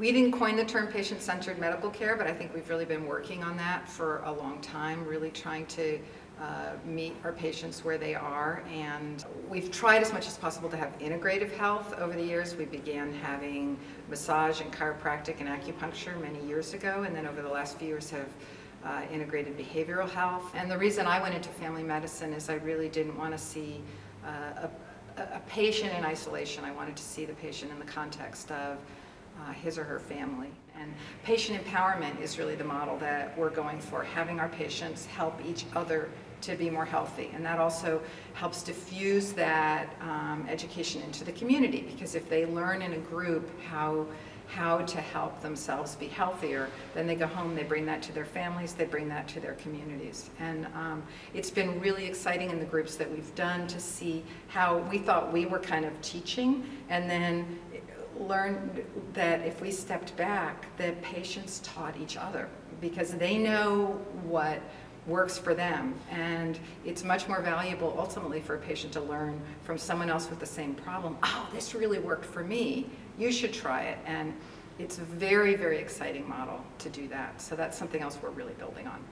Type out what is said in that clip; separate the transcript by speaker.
Speaker 1: We didn't coin the term patient-centered medical care, but I think we've really been working on that for a long time, really trying to uh, meet our patients where they are. And we've tried as much as possible to have integrative health over the years. We began having massage and chiropractic and acupuncture many years ago, and then over the last few years have uh, integrated behavioral health. And the reason I went into family medicine is I really didn't want to see uh, a, a patient in isolation. I wanted to see the patient in the context of uh, his or her family. And patient empowerment is really the model that we're going for, having our patients help each other to be more healthy. And that also helps diffuse that um, education into the community because if they learn in a group how how to help themselves be healthier. Then they go home, they bring that to their families, they bring that to their communities. And um, it's been really exciting in the groups that we've done to see how we thought we were kind of teaching and then learned that if we stepped back, the patients taught each other because they know what works for them. And it's much more valuable ultimately for a patient to learn from someone else with the same problem. Oh, this really worked for me. You should try it. And it's a very, very exciting model to do that. So that's something else we're really building on.